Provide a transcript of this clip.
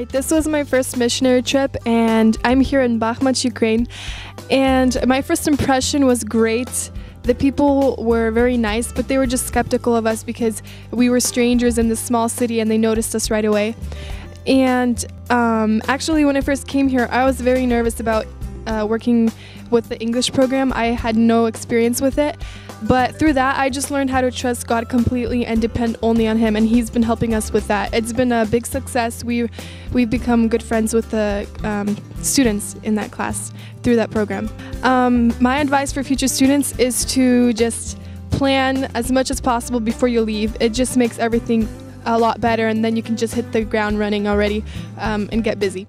right, this was my first missionary trip, and I'm here in Bakhmut, Ukraine. And my first impression was great. The people were very nice, but they were just skeptical of us because we were strangers in this small city and they noticed us right away. And um, actually, when I first came here, I was very nervous about uh, working with the English program. I had no experience with it. But through that, I just learned how to trust God completely and depend only on Him, and He's been helping us with that. It's been a big success. We we've become good friends with the um, students in that class through that program. Um, my advice for future students is to just plan as much as possible before you leave. It just makes everything a lot better, and then you can just hit the ground running already um, and get busy.